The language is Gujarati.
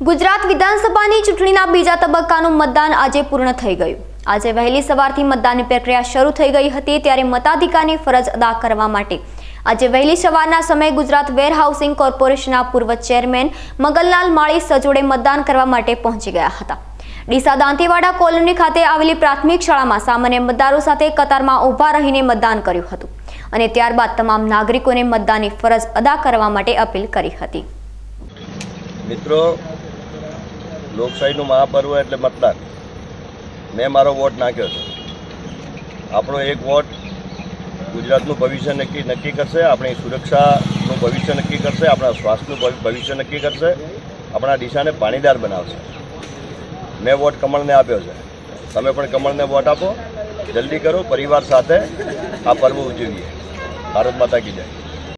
ગુજરાત વિધાનસભાની ચૂંટણીના બીજા તબક્કાનું મતદાન આજે પૂર્ણ થઈ ગયું. આજે વહેલી સવારથી મતદાનની પ્રક્રિયા શરૂ થઈ ગઈ હતી, ત્યારે મતાધિકારની ફરજ અદા કરવા માટે. આજે વહેલી સવારના સમયે ગુજરાત વેરહાઉસિંગ કોર્પોરેશનના પૂર્વ ચેરમેન મગનલાલ માળી સજોડે મતદાન કરવા માટે પહોંચી ગયા હતા. ડીસા દાંતીવાડા કોલોની ખાતે આવેલી પ્રાથમિક શાળામાં સામાન્ય મતદારો સાથે કતારમાં ઊભા રહીને મતદાન કર્યું હતું અને ત્યારબાદ તમામ નાગરિકોને મતદાનની ફરજ અદા કરવા માટે અપીલ કરી હતી. મિત્રો લોકશાહીનું મહાપર્વ એટલે મતદાન. મેં મારો વોટ નાખ્યો છે. આપણો એક વોટ ગુજરાતનું ભવિષ્ય નક્કી નક્કી કરશે, આપણી સુરક્ષાનું ભવિષ્ય નક્કી કરશે, આપણા સ્વાસ્થ્યનું ભવિષ્ય નક્કી કરશે, આપણા દિશાને પાણીદાર બનાવશે. મેં વોટ કમળને આપ્યો છે. તમે પણ કમળને વોટ આપો. જલ્દી કરો, પરિવાર સાથે આ પર્વ ઉજવીએ. ભારત માતા કી જય.